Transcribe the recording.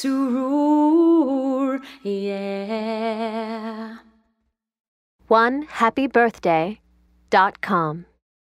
to roar, yeah. One happy birthday dot com.